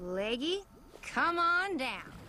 Leggy, come on down.